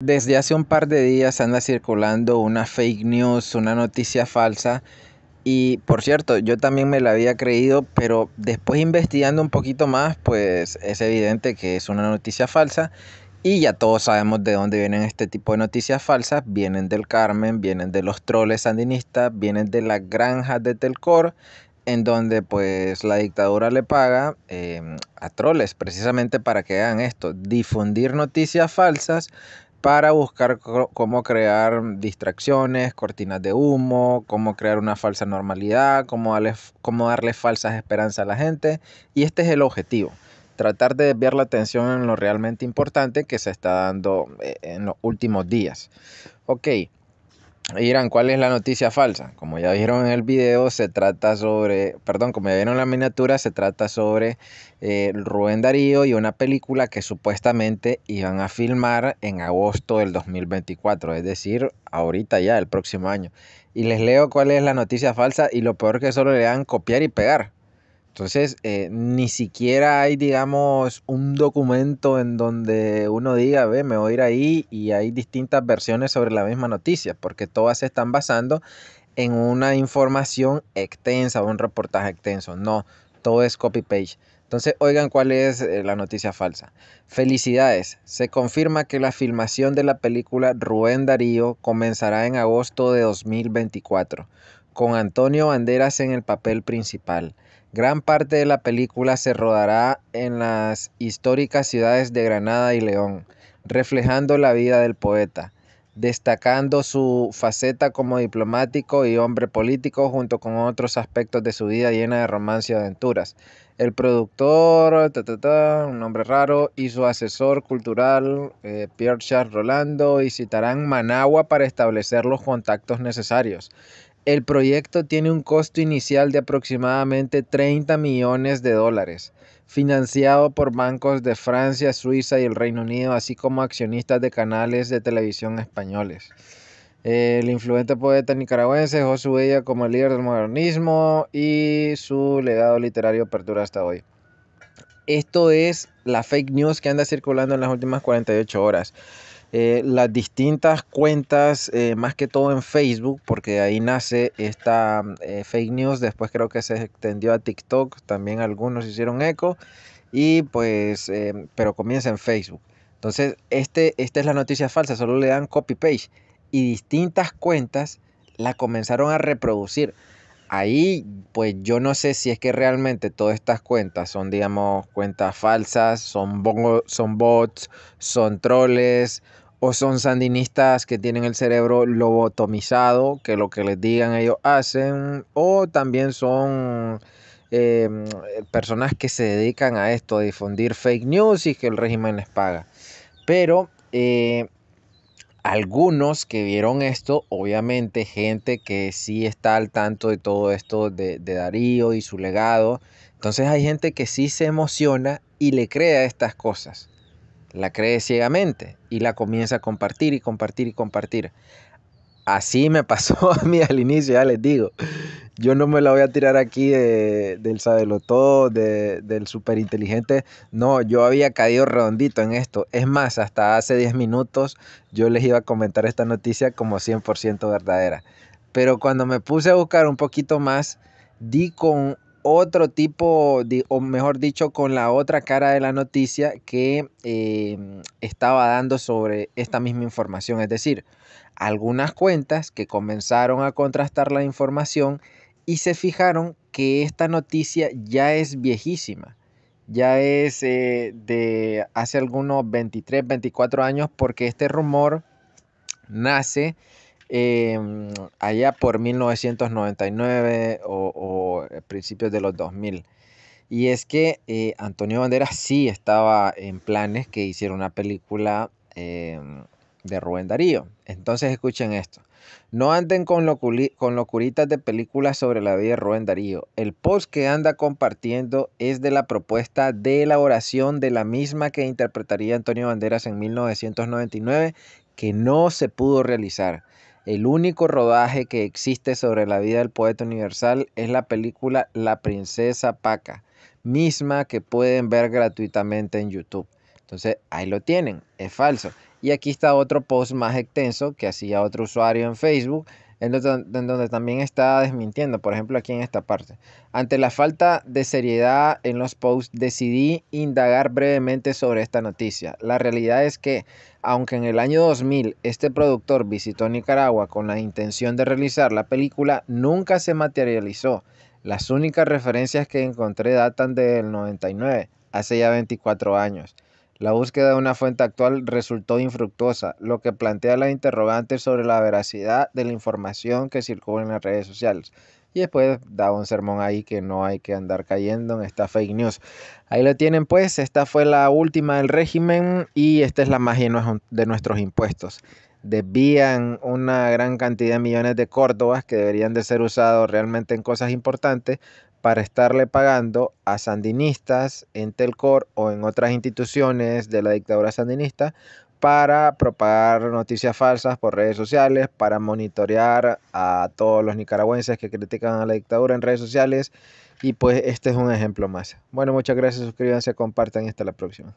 Desde hace un par de días anda circulando una fake news, una noticia falsa. Y por cierto, yo también me la había creído, pero después investigando un poquito más, pues es evidente que es una noticia falsa. Y ya todos sabemos de dónde vienen este tipo de noticias falsas. Vienen del Carmen, vienen de los troles sandinistas, vienen de las granjas de Telcor, en donde pues la dictadura le paga em, a troles precisamente para que hagan esto, difundir noticias falsas para buscar cómo crear distracciones, cortinas de humo, cómo crear una falsa normalidad, cómo darle, falsas esperanzas a la gente. Y este es el objetivo, tratar de desviar la atención en lo realmente importante que se está dando eh, en los últimos días. Ok, dirán, ¿cuál es la noticia falsa? Como ya vieron en el video, se trata sobre, perdón, como ya vieron en la miniatura, se trata sobre eh, Rubén Darío y una película que supuestamente iban a filmar en agosto del 2024, es decir, ahorita ya, el próximo año. Y les leo cuál es la noticia falsa y lo peor que solo le dan copiar y pegar. Entonces, eh, ni siquiera hay, digamos, un documento en donde uno diga, ve, me voy a ir ahí y hay distintas versiones sobre la misma noticia, porque todas se están basando en una información extensa o un reportaje extenso. No, todo es copy-page. Entonces, oigan cuál es eh, la noticia falsa. Felicidades, se confirma que la filmación de la película Rubén Darío comenzará en agosto de 2024, con Antonio Banderas en el papel principal. Gran parte de la película se rodará en las históricas ciudades de Granada y León, reflejando la vida del poeta, destacando su faceta como diplomático y hombre político junto con otros aspectos de su vida llena de romance y aventuras. El productor, un nombre raro, y su asesor cultural, eh, Pierre Charles Rolando, visitarán Managua para establecer los contactos necesarios. El proyecto tiene un costo inicial de aproximadamente 30 millones de dólares, financiado por bancos de Francia, Suiza y el Reino Unido, así como accionistas de canales de televisión españoles. El influente poeta nicaragüense Josué Bella como líder del modernismo y su legado literario perdura hasta hoy. Esto es la fake news que anda circulando en las últimas 48 horas. Eh, las distintas cuentas, eh, más que todo en Facebook, porque ahí nace esta eh, fake news, después creo que se extendió a TikTok, también algunos hicieron eco, y pues, pero comienza en Facebook. Entonces, este, esta es la noticia falsa, solo le dan copy-paste, y distintas cuentas la comenzaron a reproducir. Ahí, pues yo no sé si es que realmente todas estas cuentas son, digamos, cuentas falsas, son, son bots, son troles o son sandinistas que tienen el cerebro lobotomizado, que lo que les digan ellos hacen, o también son em, personas que se dedican a esto, a difundir fake news y que el régimen les paga. Pero eh, algunos que vieron esto, obviamente gente que sí está al tanto de todo esto de, Darío y su legado, entonces hay gente que sí se emociona y le cree a estas cosas la cree ciegamente y la comienza a compartir y compartir y compartir. Así me pasó a mí al inicio, ya les digo. Yo no me la voy a tirar aquí del sabelo todo, del súper inteligente. No, yo había caído redondito en esto. Es más, hasta hace 10 minutos yo les iba a comentar esta noticia como 100% verdadera. Pero cuando me puse a buscar un poquito más, di con otro tipo, o mejor dicho, con la otra cara de la noticia que em, estaba dando sobre esta misma información. Es decir, algunas cuentas que comenzaron a contrastar la información y se fijaron que esta noticia ya es viejísima. Ya es eh, de hace algunos 23, 24 años porque este rumor nace Em, allá por 1999 o, eh, principios de los 2000. Y es que eh, Antonio Banderas sí estaba en planes que hiciera una película em, de Rubén Darío. Entonces escuchen esto. No anden con, con locuritas de películas sobre la vida de Rubén Darío. El post que anda compartiendo es de la propuesta de elaboración de la misma que interpretaría Antonio Banderas en 1999 que no se pudo realizar. El único rodaje que existe sobre la vida del poeta universal es la película La princesa Paca, misma que pueden ver gratuitamente en YouTube. Entonces ahí lo tienen, es falso. Y aquí está otro post más extenso que hacía otro usuario en Facebook en donde, también está desmintiendo, por ejemplo aquí en esta parte. Ante la falta de seriedad en los posts, decidí indagar brevemente sobre esta noticia. La realidad es que, aunque en el año 2000 este productor visitó Nicaragua con la intención de realizar la película, nunca se materializó. Las únicas referencias que encontré datan del 99, hace ya 24 años. La búsqueda de una fuente actual resultó infructuosa, lo que plantea la interrogante sobre la veracidad de la información que circula en las redes sociales. Y después da un sermón ahí que no hay que andar cayendo en esta fake news. Ahí lo tienen pues, esta fue la última del régimen y esta es la magia de nuestros impuestos. Desvían una gran cantidad de millones de córdobas que deberían de ser usados realmente en cosas importantes para estarle pagando a sandinistas en Telcor o en otras instituciones de la dictadura sandinista para propagar noticias falsas por redes sociales, para monitorear a todos los nicaragüenses que critican a la dictadura en redes sociales. Y pues este es un ejemplo más. Bueno, muchas gracias, suscríbanse, compartan y hasta la próxima.